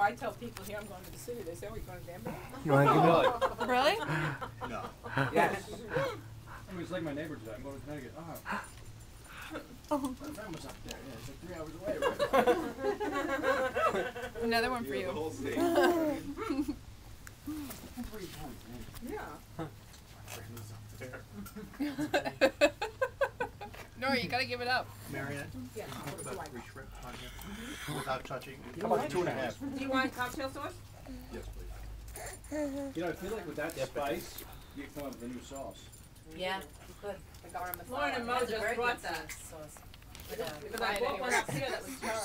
I tell people here I'm going to the city, they say, oh, you're going to Denver? You want to give it? Really? No. Yes. I mean, it's like my neighbor today. I'm going to Connecticut. Ah, Oh, my friend was up there. Yeah, it's like three hours away. Right? another one for The you. whole state. three times, man. Yeah. My friend was up there. No, you gotta give it up. Marianne, Yeah. talk What do you about like? three shrimp on here without touching. You How about two and a half? Do you want cocktail sauce? Yes, please. You know, I feel like with that spice, you can come up with a new sauce. Yeah, good. The garam. Lauren and Mo just brought that. sauce. Because But, uh, I bought one up here that was terrible.